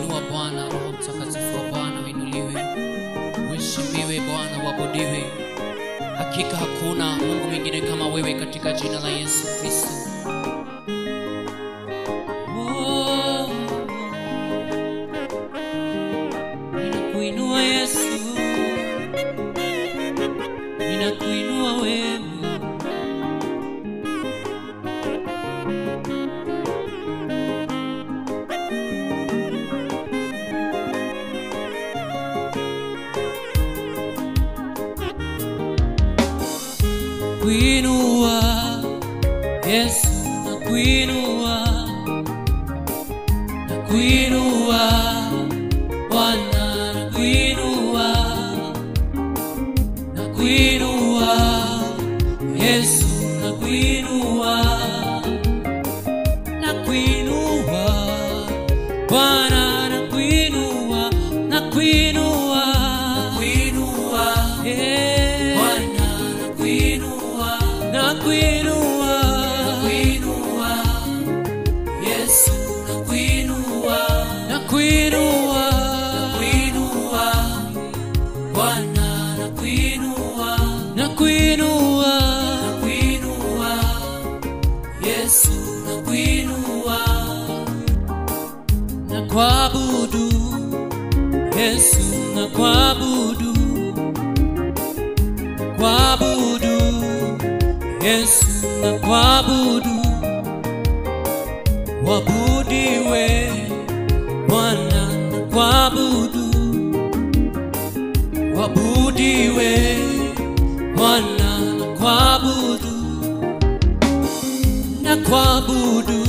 ninakuinua Bwana, Roho Mtakatifu wa Bwana uinuliwe, uheshimiwe Bwana, uabudiwe. Hakika hakuna Mungu mwingine kama wewe, katika jina la Yesu Kristo. Kuinua. Yesu na kuinua. Na kuinua. Bwana na kuinua. Na kuinua. Yesu na kuinua. Na kuinua. Bwana na kuabudu Yesu na kuabudu kuabudu Yesu na kuabudu wabudiwe Bwana na kuabudu wabudiwe Bwana na kuabudu na kuabudu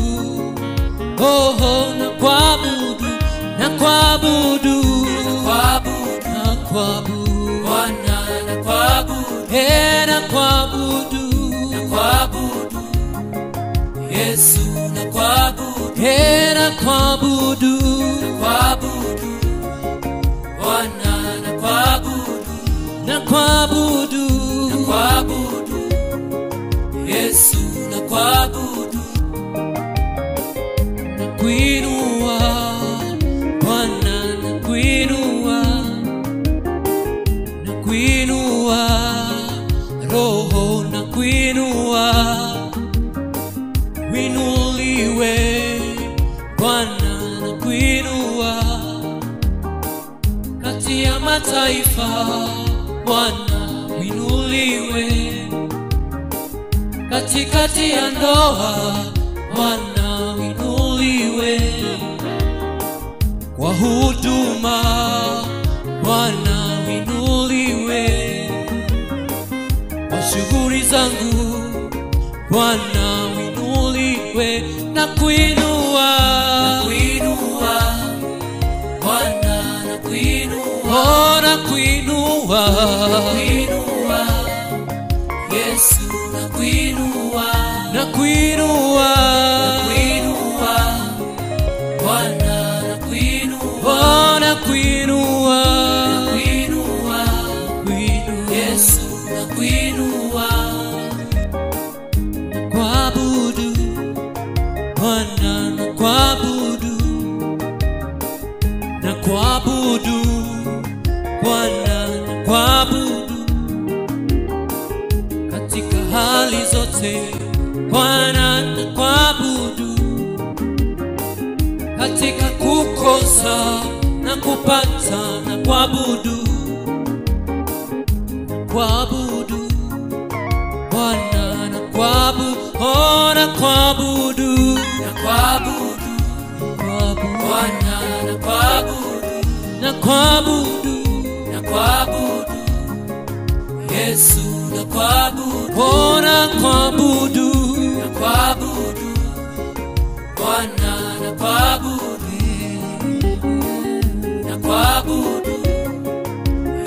oh na kuabudu na kuabudu na kuabudu Bwana na kuabudu na kuabudu na kuabudu Yesu na kuabudu na kuabudu na kuabudu Bwana na kuabudu na kuabudu na kuabudu Yesu na kuabudu na kuinua winuliwe Bwana na kuinua kati ya mataifa Bwana winuliwe katikati ya ndoa Bwana nakuinua nakuinua Yesu nakuinua nakuinua zote Bwana na katika kukosa na kupata na kuabudu. Kuabudu. Bwana na kuabudu kuabudu. Na kuabudu. Bwana na na kuabudu Kuabudu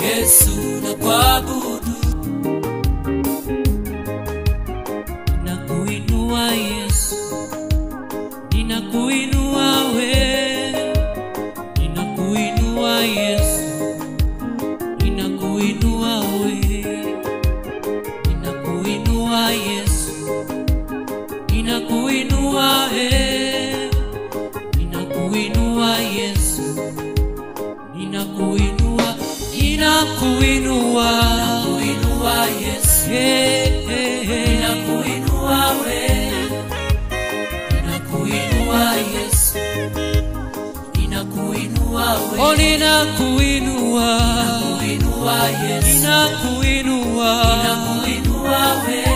Yesu na kuabudu. Yesu. Ninakuinua we. Ninakuinua Yesu. Ninakuinua ninakuinua Yesu. Ninakuinua ninakuinua. Kuinua Yesu, Eh, eh, eh. ninakuinua we, ninakuinua Yesu, ninakuinua we, Oh, ninakuinua. Kuinua Yesu, ninakuinua. Ninakuinua we,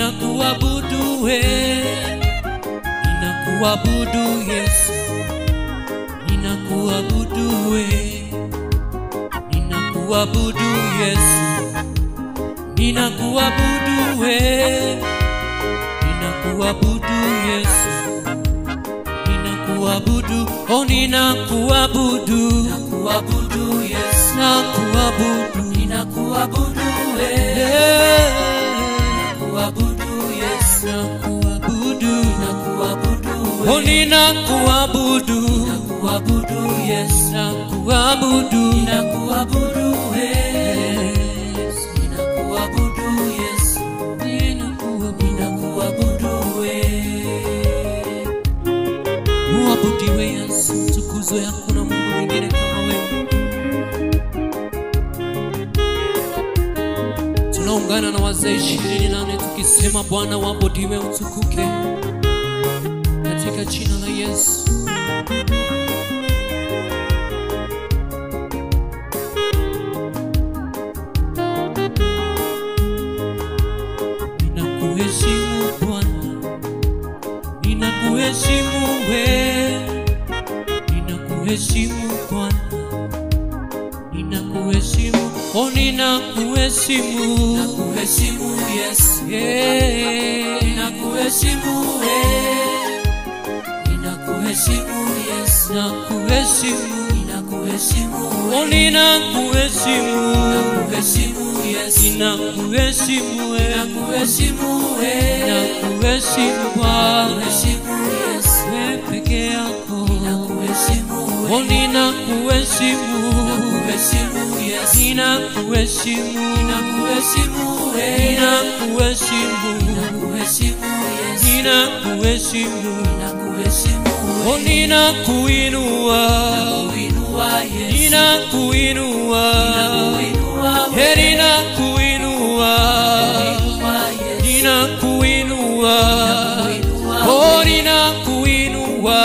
ninakuabudu we ninakuabudu Yesu. Ninakuabudu we ninakuabudu Yesu. Ninakuabudu we ninakuabudu Yesu. Ninakuabudu oh ninakuabudu. Kuabudu Yesu, nakuabudu ninakuabudu we, Eh, oh ninakuabudu. Kuabudu Yesu, nakuabudu ninakuabudu we, ninakuabudu Yesu, ninakuabudu we. Uabudiwe Yesu, tukuzwe, hakuna Mungu mwingine kama wewe. Tunaungana na wazee ishirini na nane tukisema Bwana wabodiwe utukuke. Katika jina la Yesu. Ninakuheshimu Bwana, ninakuheshimu we, ninakuheshimu Bwana, ninakuheshimu, oh ninakuheshimu, Nakuheshimu Yesu, yeah. ninakuheshimu we, ninakuheshimu Yesu, nakuheshimu, ninakuheshimu ninakuheshimu, nakuheshimu Yesu, ninakuheshimu we, nakuheshimu we, nakuheshimu Bwana, nakuheshimu Yesu, wewe peke yako, ninakuheshimu, nakuheshimu yes. Ninakuheshimu, ninakuheshimu, ninakuheshimu, ninakuheshimu, yes. Ninakuheshimu, ninakuheshimu, oh, ninakuinua, ninakuinua, yes. Ninakuinua, ninakuinua, hey, ninakuinua, ninakuinua, yes. Ninakuinua, oh, ninakuinua, ninakuinua